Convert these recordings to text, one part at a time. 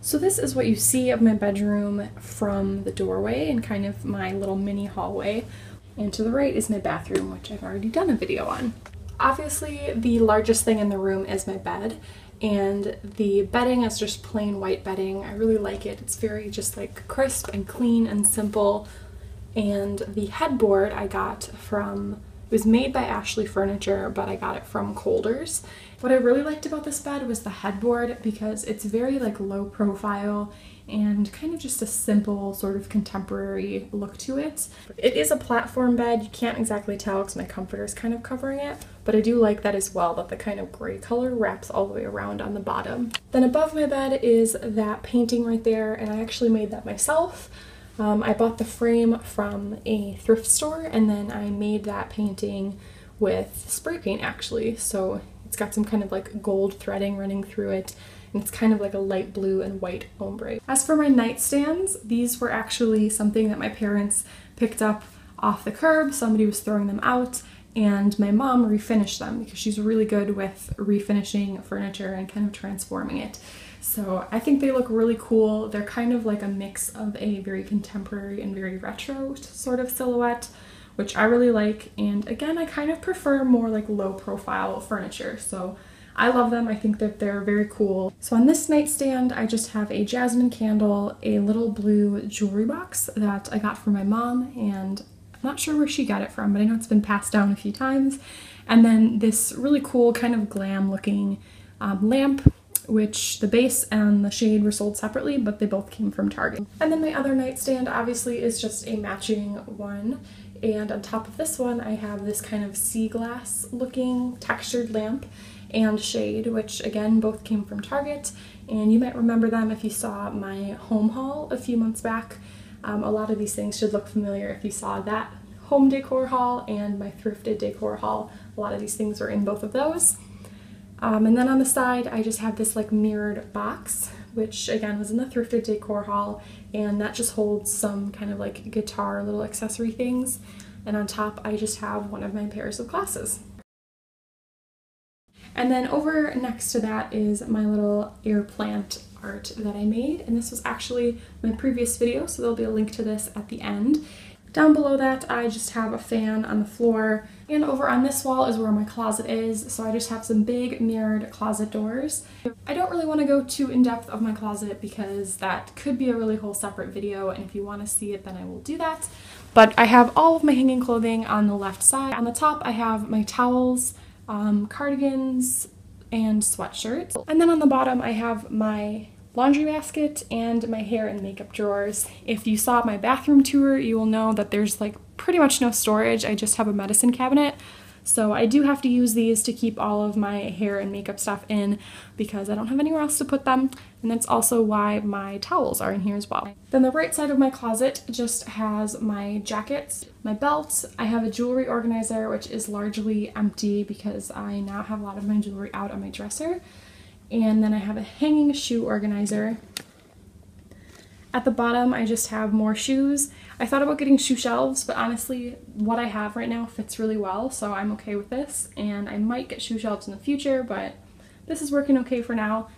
So this is what you see of my bedroom from the doorway and kind of my little mini hallway. And to the right is my bathroom, which I've already done a video on. Obviously, the largest thing in the room is my bed, and the bedding is just plain white bedding. I really like it. It's very just like crisp and clean and simple. And the headboard I got from it was made by Ashley Furniture, but I got it from Colder's. What I really liked about this bed was the headboard because it's very like low profile and kind of just a simple sort of contemporary look to it. It is a platform bed. You can't exactly tell because my comforter is kind of covering it, but I do like that as well, that the kind of gray color wraps all the way around on the bottom. Then above my bed is that painting right there, and I actually made that myself. Um, I bought the frame from a thrift store and then I made that painting with spray paint actually. So it's got some kind of like gold threading running through it and it's kind of like a light blue and white ombre. As for my nightstands, these were actually something that my parents picked up off the curb. Somebody was throwing them out and my mom refinished them because she's really good with refinishing furniture and kind of transforming it. So I think they look really cool. They're kind of like a mix of a very contemporary and very retro sort of silhouette, which I really like. And again, I kind of prefer more like low profile furniture. So I love them. I think that they're very cool. So on this nightstand, I just have a jasmine candle, a little blue jewelry box that I got from my mom, and I'm not sure where she got it from, but I know it's been passed down a few times. And then this really cool kind of glam looking um, lamp which the base and the shade were sold separately, but they both came from Target. And then my other nightstand obviously is just a matching one. And on top of this one, I have this kind of sea glass looking textured lamp and shade, which again, both came from Target. And you might remember them if you saw my home haul a few months back. Um, a lot of these things should look familiar if you saw that home decor haul and my thrifted decor haul. A lot of these things are in both of those. Um, and then on the side, I just have this like mirrored box, which again was in the thrifted decor haul, and that just holds some kind of like guitar little accessory things. And on top, I just have one of my pairs of glasses. And then over next to that is my little air plant art that I made, and this was actually my previous video, so there'll be a link to this at the end. Down below that, I just have a fan on the floor. And over on this wall is where my closet is, so I just have some big mirrored closet doors. I don't really want to go too in-depth of my closet because that could be a really whole separate video, and if you want to see it, then I will do that. But I have all of my hanging clothing on the left side. On the top, I have my towels, um, cardigans, and sweatshirts. And then on the bottom, I have my laundry basket and my hair and makeup drawers. If you saw my bathroom tour, you will know that there's like pretty much no storage. I just have a medicine cabinet. So I do have to use these to keep all of my hair and makeup stuff in because I don't have anywhere else to put them. And that's also why my towels are in here as well. Then the right side of my closet just has my jackets, my belts. I have a jewelry organizer, which is largely empty because I now have a lot of my jewelry out on my dresser. And then I have a hanging shoe organizer. At the bottom, I just have more shoes. I thought about getting shoe shelves, but honestly, what I have right now fits really well, so I'm okay with this. And I might get shoe shelves in the future, but this is working okay for now.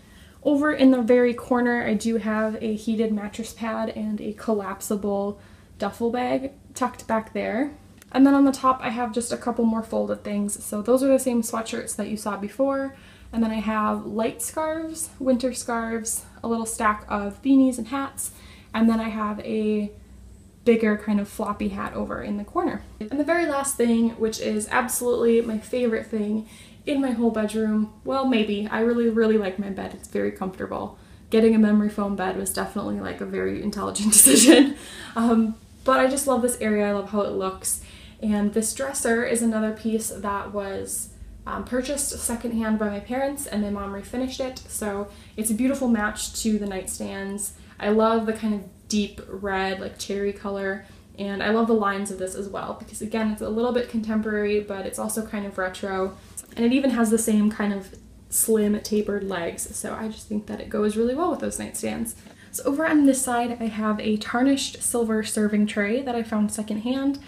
Over in the very corner, I do have a heated mattress pad and a collapsible duffel bag tucked back there. And then on the top, I have just a couple more folded things. So those are the same sweatshirts that you saw before. And then I have light scarves, winter scarves, a little stack of beanies and hats, and then I have a bigger kind of floppy hat over in the corner. And the very last thing, which is absolutely my favorite thing in my whole bedroom, well maybe, I really really like my bed, it's very comfortable. Getting a memory foam bed was definitely like a very intelligent decision. Um, but I just love this area, I love how it looks. And this dresser is another piece that was um, purchased secondhand by my parents and my mom refinished it. So it's a beautiful match to the nightstands. I love the kind of deep red, like cherry color, and I love the lines of this as well because again, it's a little bit contemporary, but it's also kind of retro. And it even has the same kind of slim tapered legs. So I just think that it goes really well with those nightstands. So over on this side, I have a tarnished silver serving tray that I found secondhand,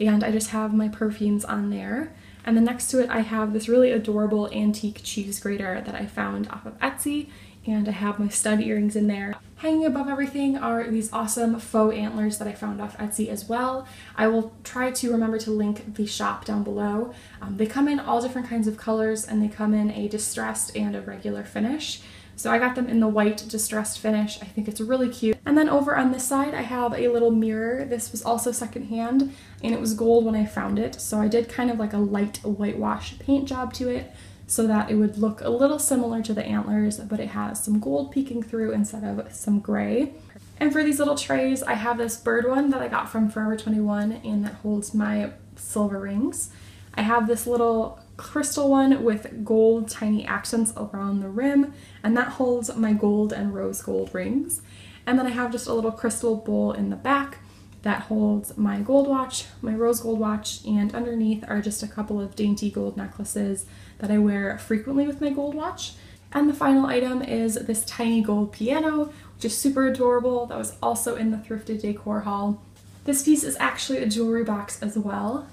and I just have my perfumes on there. And then next to it I have this really adorable antique cheese grater that I found off of Etsy and I have my stud earrings in there. Hanging above everything are these awesome faux antlers that I found off Etsy as well. I will try to remember to link the shop down below. Um, they come in all different kinds of colors and they come in a distressed and a regular finish. So I got them in the white distressed finish. I think it's really cute. And then over on this side, I have a little mirror. This was also secondhand and it was gold when I found it. So I did kind of like a light whitewash paint job to it so that it would look a little similar to the antlers, but it has some gold peeking through instead of some gray. And for these little trays, I have this bird one that I got from Forever 21 and that holds my silver rings. I have this little crystal one with gold tiny accents around the rim, and that holds my gold and rose gold rings. And then I have just a little crystal bowl in the back that holds my gold watch, my rose gold watch, and underneath are just a couple of dainty gold necklaces that I wear frequently with my gold watch. And the final item is this tiny gold piano, which is super adorable. That was also in the thrifted decor haul. This piece is actually a jewelry box as well.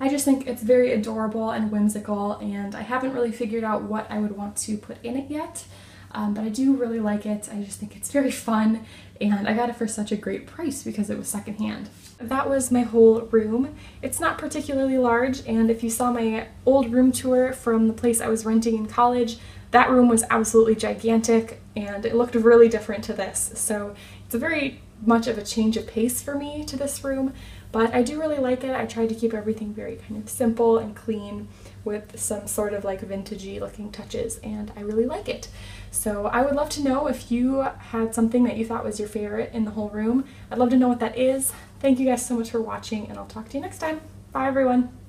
I just think it's very adorable and whimsical and I haven't really figured out what I would want to put in it yet. Um, but I do really like it. I just think it's very fun and I got it for such a great price because it was secondhand. That was my whole room. It's not particularly large and if you saw my old room tour from the place I was renting in college, that room was absolutely gigantic and it looked really different to this. So it's a very much of a change of pace for me to this room, but I do really like it. I tried to keep everything very kind of simple and clean with some sort of like vintagey looking touches and I really like it. So I would love to know if you had something that you thought was your favorite in the whole room. I'd love to know what that is. Thank you guys so much for watching and I'll talk to you next time. Bye everyone.